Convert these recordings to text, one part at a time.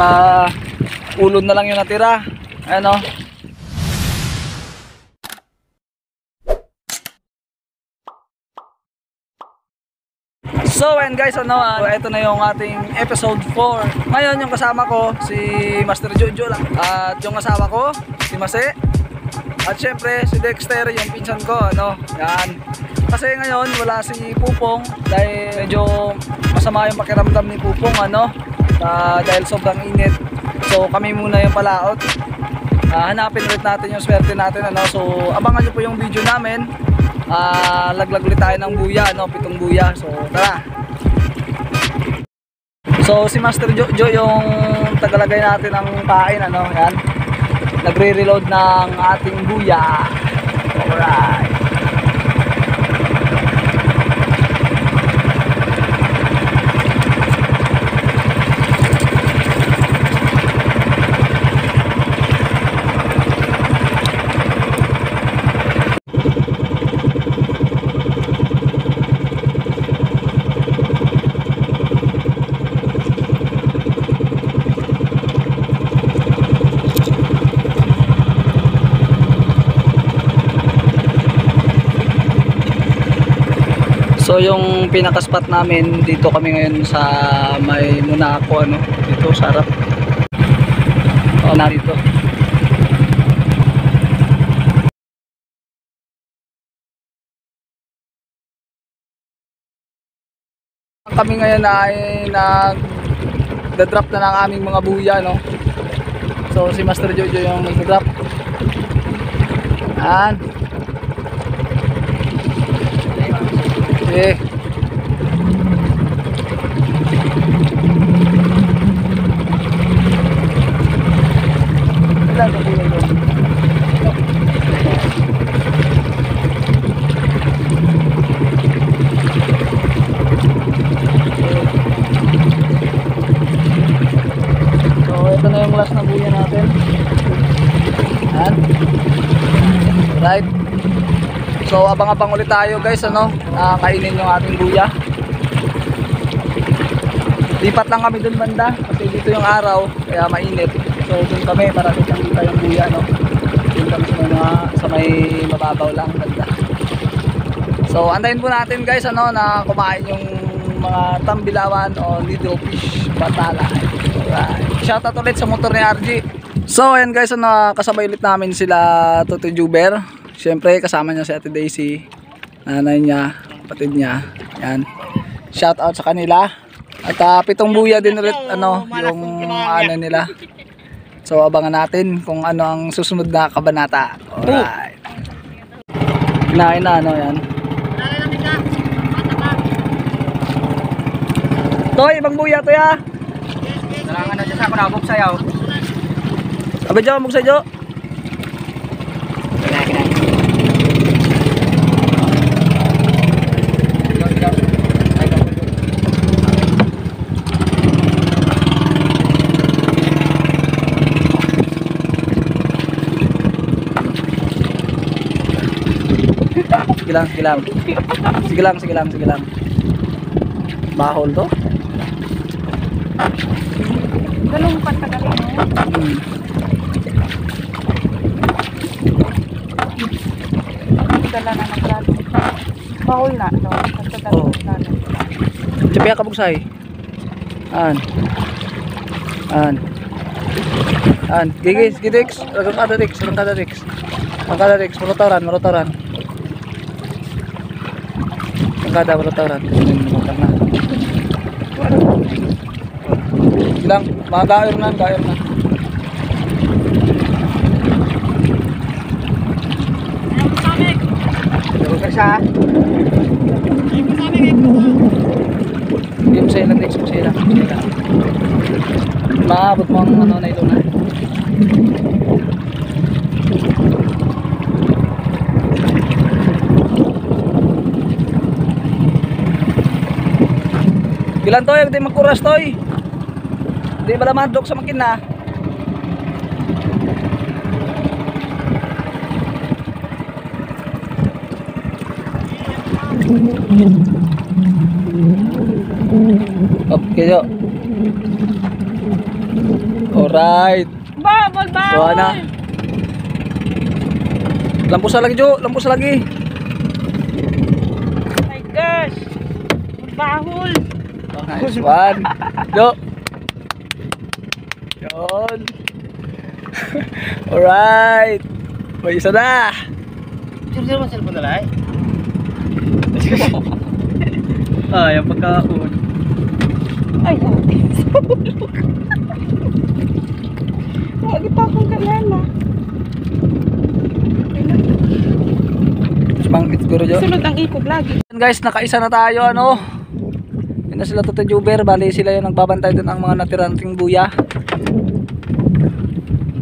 Ah, ulod na lang yung natira. Ano? So, and guys, ano, ah, ito na yung ating episode 4. Ngayon, yung kasama ko, si Master Jojo lang. At yung asawa ko, si Mase. At syempre, si Dexter, yung pinsan ko, ano, yan. Kasi ngayon, wala si Pupong dahil medyo masama yung pakiramdam ni Pupong, ano, ah, dahil sobrang init. So, kami muna yung palaot. Ah, hanapin ulit natin yung swerte natin, ano. So, abangan nyo po yung video namin. Ah, laglag ulit tayo ng buya, ano, pitong buya. So, tara. So, si Master Jojo yung tagalagay natin ng kain, ano, yan. Nagre-reload ng ating buya. Alright. So yung pinaka-spot namin dito kami ngayon sa may Monaco ano dito sa harap. Oh, na dito. Kami ngayon ay nag drop na ng aming mga buya no. So si Master Jojo yung nag-drop. Yan. Okay. Ilan ang kulay doon? So, ito na yung last na buya natin. Yan. Right. So abang-abang ulit tayo guys ano, na kainin yung ating buya. Lipat lang kami dun banda kasi dito yung araw kaya mainit. So dun kami para kita kita yung buya no. Dun kami sa mga sa may mababaw lang banda. So antayin po natin guys ano na kumain yung mga tambilawan o lido fish batala. Alright. Shoutout ulit sa motor ni RG. So ayan guys ano kasabay ulit namin sila Toto Juber. Siyempre kasama niya si Ate Daisy, nanay niya, kapatid niya. Yan. Shout out sa kanila. At uh, pitong buya din ulit ano, yung ano nila. So abangan natin kung ano ang susunod na kabanata. Alright. Kinain na ano yan. Toy, ibang buya to ya. Kailangan na dyan sa ako nabok sayaw. Abay dyan, Sige lang, sige lang. Sige lang, sige lang, sige lang. Bahol to? Galong patagal mo. Hmm. Dala na ng plato. Bawal na. No? Pagkadala Oo. ng plato. Sabihan ka bugsay. An. An. An. Gigis, gidix. Ragang kada rix, ragang kada marotaran, marotaran. Kada marotaran. Marotaran na. Ilang, mga gair na, gair na. Pero siya. Yung sa'yo lang, Rex, yung sa'yo lang. Sa'yo lang. Maabot mo ang ano na ito na. Gilan to, hindi magkuras to eh. Hindi ba naman dok sa makina? Okay, yo. Alright. Bawal, bawal. Kuha na. Lampos lagi, Jo. Lampos lagi. Oh my gosh. Bahol. Nice one. Jo. Yun. Alright. May isa na. Sir, mo cellphone na lang Ah, yung pagkaon. Ay, natin. Huwag pa akong kalala. Bang, siguro, Jo. Sunod ang ikog lagi. Guys, nakaisa na tayo, ano. Yun na sila Tito Juber. Bali sila yung nagbabantay dun ang mga natirating buya.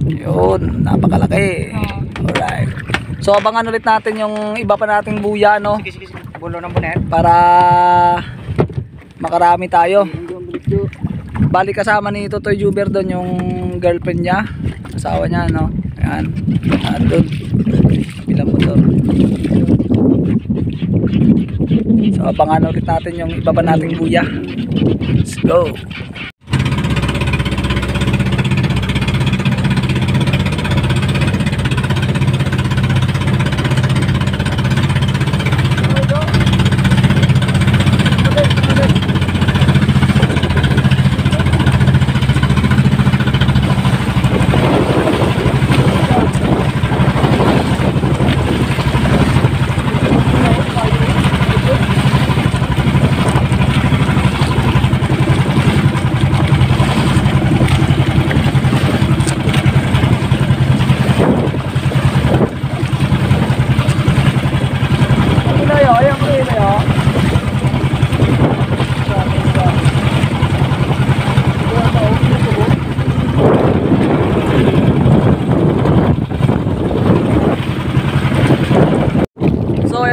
Yun, napakalaki. Alright. So, abangan ulit natin yung iba pa nating buya, no. Sige, sige, sige. Bulo ng bunet. Para makarami tayo. Bali kasama ni Totoy Juber doon yung girlfriend niya. Asawa niya, no. Ayan. Andun. Bilang motor. So, abangan ulit natin yung iba nating buya. Let's go.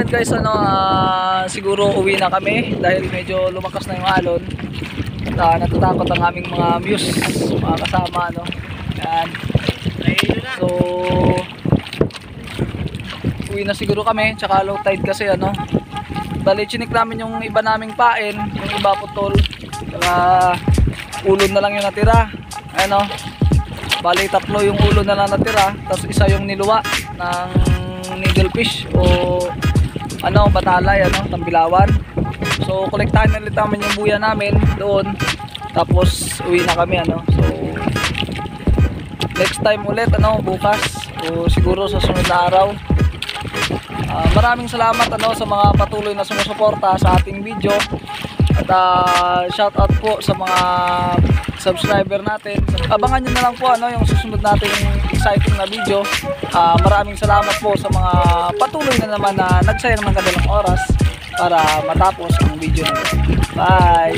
Ayan guys, ano, ah, siguro uwi na kami dahil medyo lumakas na yung alon. At ah, natatakot ang aming mga muse, mga kasama, ano. Ayan. So, uwi na siguro kami, tsaka low tide kasi, ano. Bali, chinik namin yung iba naming pain, yung iba putol. Tsaka, ulon na lang yung natira. Ano, bali tatlo yung ulo na lang natira, tapos isa yung niluwa ng needlefish o ano, batalay, ano, tambilawan. So, kolektahin na ulit namin yung buya namin doon. Tapos, uwi na kami, ano. So, next time ulit, ano, bukas. O siguro sa sunod na araw. Ah, maraming salamat, ano, sa mga patuloy na sumusuporta sa ating video. At ah, shout out po sa mga subscriber natin. Abangan nyo na lang po ano, yung susunod nating exciting na video. Uh, maraming salamat po sa mga patuloy na naman na nagsaya naman kanilang oras para matapos ang video nito. Bye!